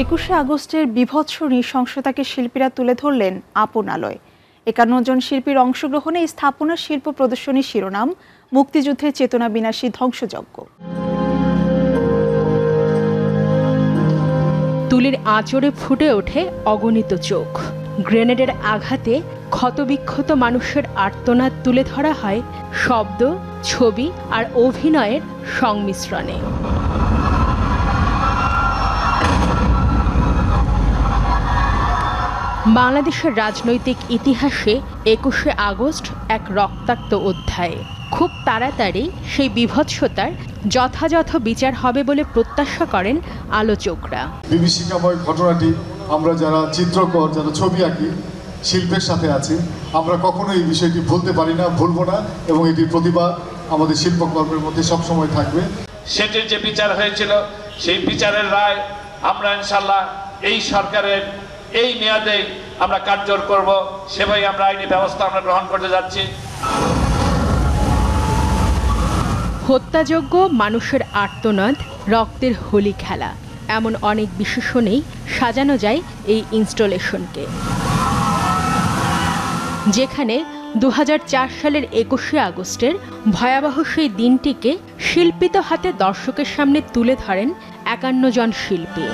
একুশে আগস্টের বিভৎস নৃশংসতাকে শিল্পীরা তুলে ধরলেন আপন আপনালয় একান্ন জন শিল্পীর অংশগ্রহণে স্থাপনা শিল্প প্রদর্শনী শিরোনাম, মুক্তিযুদ্ধের চেতনা বিনাশী ধ্বংসযজ্ঞ। তুলির আঁচড়ে ফুটে ওঠে অগণিত চোখ। গ্রেনেডের আঘাতে ক্ষতবিক্ষত মানুষের আর্তনাদ তুলে ধরা হয় শব্দ, ছবি আর অভিনয়ের সংমিশ্রণে। বাংলাদেশের রাজনৈতিক ইতিহাসে একুশে আগস্ট এক রক্তাক্ত অধ্যায়। খুব তাড়াতাড়ি সেই বিভৎসতার যথাযথ বিচার হবে বলে প্রত্যাশা করেন আলোচকরা। বিভীষিকাময় ঘটনাটি আমরা যারা চিত্রকর যারা ছবি আঁকি শিল্পের সাথে আছি আমরা কখনো এই বিষয়টি ভুলতে পারি না ভুলবো না এবং এটির প্রতিবাদ আমাদের শিল্পকর্মের মধ্যে সবসময় থাকবে। সেটির যে বিচার হয়েছিল সেই বিচারের রায় আমরা ইনশাল্লাহ এই সরকারের এই মেয়াদে আমরা কার্যকর করব। সেভাবে আমরা আইনি ব্যবস্থা আমরা গ্রহণ করতে যাচ্ছি। হত্যাযোগ্য মানুষের আর্তনাদ, রক্তের হোলি খেলা। এমন অনেক বিশেষণেই সাজানো যায় এই ইনস্টলেশনকে। যেখানে দু হাজার চার সালের একুশে আগস্টের ভয়াবহ সেই দিনটিকে শিল্পিত হাতে দর্শকের সামনে তুলে ধরেন একান্ন জন শিল্পী।